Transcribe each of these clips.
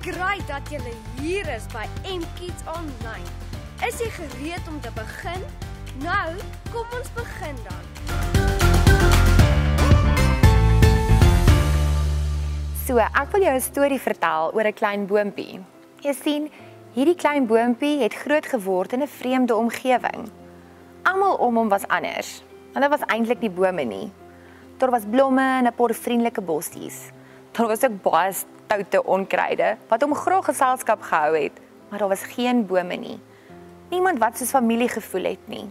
dat jy hier is by MKids Online. Is jy gereed om te begin? Nou, kom ons begin dan. So, ek wil jou 'n storie vertel oor 'n klein boontjie. Jy sien, hierdie klein boontjie het groot geword in 'n vreemde omgewing. Almal om hom was anders. Hulle was eintlik nie bome nie. Daar was blomme en 'n paar vriendelike bossies. Daar was ook baie stoute onkruide wat hom graag geselskap gehou het, maar daar was geen bome nie. Niemand wat soos familie gevoel het nie.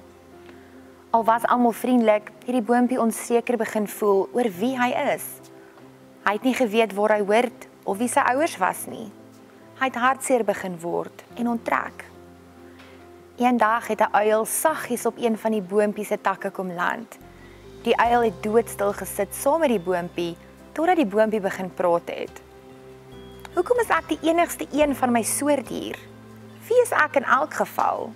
Al was almal vriendelik, het die boontjie onseker begin voel oor wie hy is. Hy het nie geweet waar hy hoort of wie sy ouers was nie. Hy het hartseer begin word en onttrek. Eendag het 'n uil saggies op een van die boontjie se takke kom land. Die uil het doodstil gesit saam met die boontjie totdat die boontjie begin praat het. Hoekom is ek die enigste een van my soort hier? Wie is ek in elk geval?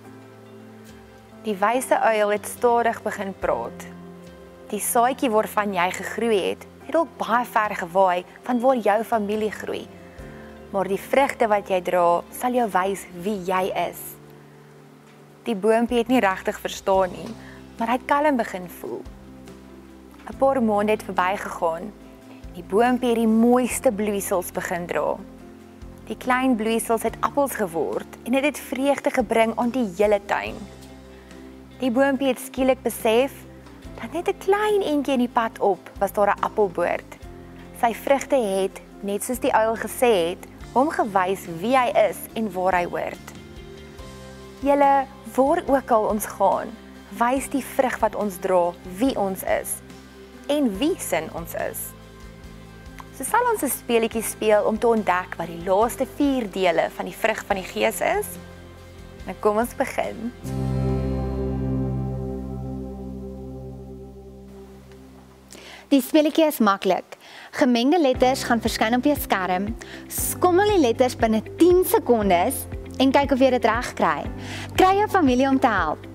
Die wyse uil het stadig begin praat. Die saadjie waarvan jy gegroei het, het dalk baie ver gewaai van waar jou familie groei. Maar die vrugte wat jy dra, sal jou wys wie jy is. Die boontjie het nie regtig verstaan nie, maar hy het kalm begin voel. 'n Paar maande het verbygegaan. Die boontjie het die mooiste bloeisels begin dra. Die klein bloeisels het appels geword en dit het, het vreugde gebring aan die hele tuin. Die boontjie het skielik besef dat net 'n klein entjie in die pad op was daar 'n appelboord. Sy vrugte het, net soos die uil gesê het, hom gewys wie hy is en waar hy hoort. Julle waar ook al ons gaan, wys die vrug wat ons dra wie ons is en wie sin ons is. So sal ons 'n speletjie speel om te ontdek wat die laaste 4 dele van die vrug van die Gees is. Nou kom ons begin. Die speletjie is maklik. Gemengde letters gaan verskyn op jou skerm. Skommel die letters binne 10 sekondes en kyk of jy dit reg kry. Kry jou familie om te help.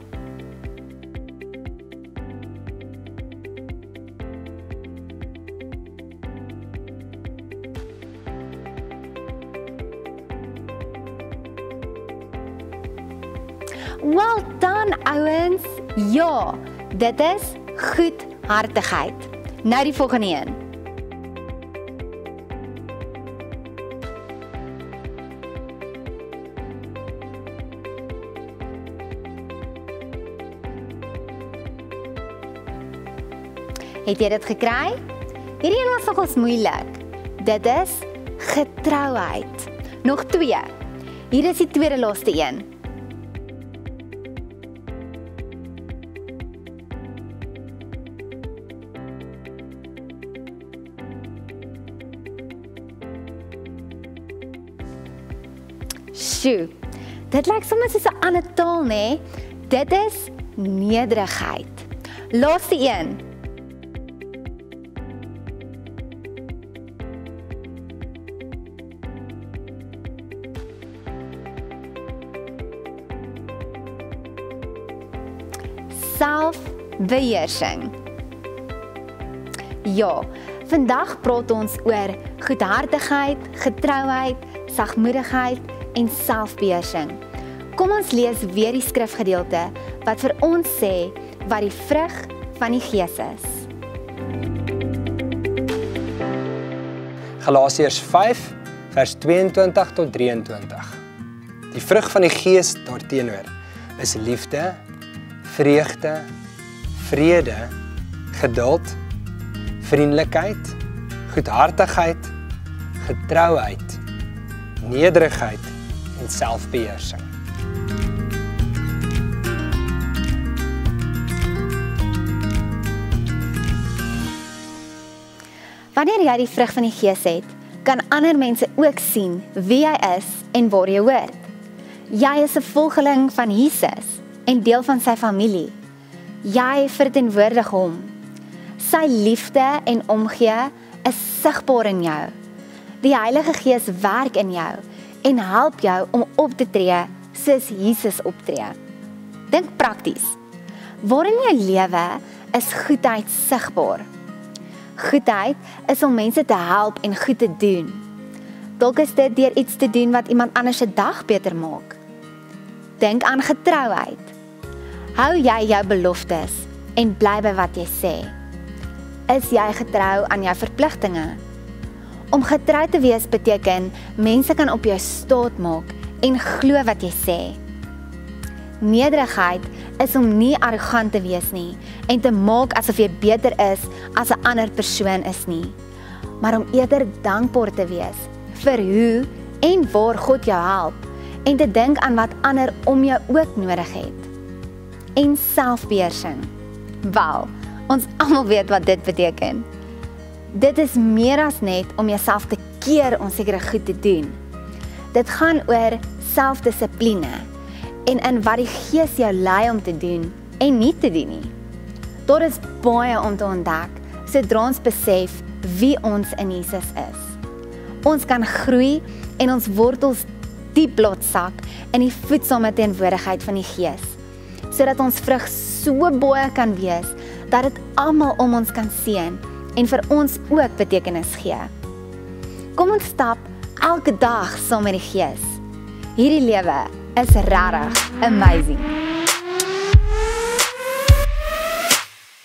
Well done ouens. Ja, dit is goedhartigheid. Nou die volgende een. Het jy dit gekry? Hierdie een was nogals moeilik. Dit is getrouheid. Nog 2. Hier is die tweede laaste een. Sjoe. Dit lyk sommer soos 'n ander taal, nê? Dit is nederigheid. Laaste een. Selfbeheersing. Ja, vandag praat ons oor goedhartigheid, getrouheid, sagmoedigheid en selfbeheersing. Kom ons lees weer die skrifgedeelte wat vir ons sê wat die vrug van die Gees is. Galasiërs 5 vers 22 tot 23. Die vrug van die Gees daarteenoor is liefde, vreugde, vrede, geduld, vriendelikheid, goedhartigheid, getrouheid, nederigheid en selfbeheersing. Wanneer jy die vrug van die Gees het, kan ander mense ook sien wie jy is en waar jy hoort. Jy is 'n volgeling van Jesus en deel van sy familie. Jy verteenwoordig hom. Sy liefde en omgee is sigbaar in jou. Die Heilige Gees werk in jou en help jou om op te tree soos Jesus optree. Dink prakties. Waar in jou lewe is goedheid sigbaar? Goedheid is om mense te help en goed te doen. Dalk is dit deur iets te doen wat iemand anders se dag beter maak. Dink aan getrouheid. Hou jy jou beloftes en bly by wat jy sê? Is jy getrou aan jou verpligtinge? Om getrou te wees beteken mense kan op jou staat maak en glo wat jy sê. Nederigheid is om nie arrogant te wees nie en te maak asof jy beter is as 'n ander persoon is nie, maar om eerder dankbaar te wees vir hoe en waar God jou help en te dink aan wat ander om jou ook nodig het. En selfbeheersing. Wel, ons almal weet wat dit beteken. Dit is meer as net om jouself te keer om sekere goed te doen. Dit gaan oor selfdissipline en in wat die Gees jou lei om te doen en nie te doen nie. Daar is baie om te ontdek sodra ons besef wie ons in Jesus is. Ons kan groei en ons wortels diep laat sak in die voedsame teenwoordigheid van die Gees sodat ons vrug so baie kan wees dat dit almal om ons kan sien en vir ons ook betekenis gee. Kom ons stap elke dag saam met die Gees. Hierdie lewe is regtig amazing.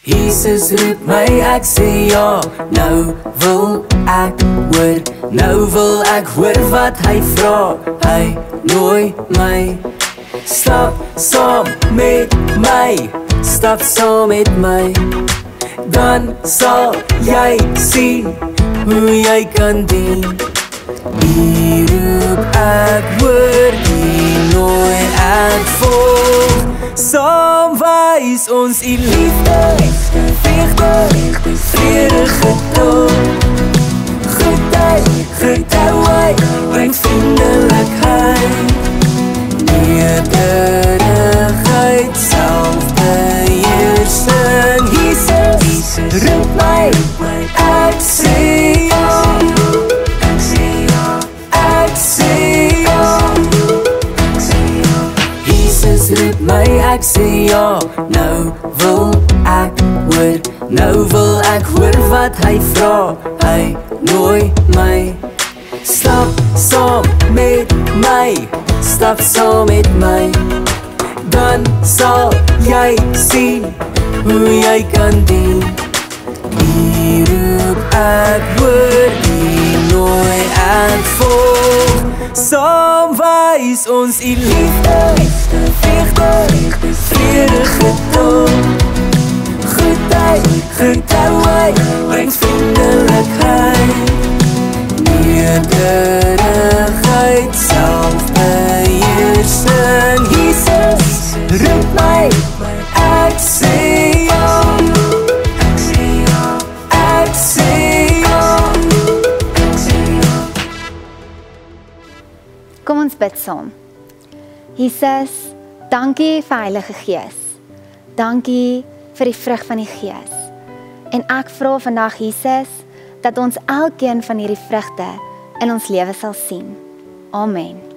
Jesus roep my ek sê ja nou wil ek hoor nou wil ek hoor wat hy vra hy nooi my stap saam met my stap saam met my dan sal jy sien hoe jy kan dien. Die roep ek hoor die nooi ek volg. Saam wys ons die liefde Vreugde, vrede geduld. Goedheid, getrouheid, bring vriendelikheid. Nederigheid, my ek sê ja nou wil ek hoor. Nou wil ek hoor wat hy vra. Hy nooi my. Stap saam met my. Stap saam met my. Dan sal jy sien hoe jy kan dien. Die roep ek hoor die nooi ek volg Saam wys ons die liefde Vreugde, vrede geduld bid saam. Jesus, dankie vir Heilige Gees. Dankie vir die vrug van die Gees. En ek vra vandag Jesus dat ons elkeen van hierdie vrugte in ons lewe sal sien. Amen.